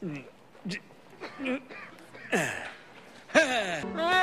你、你、你、哎，嘿。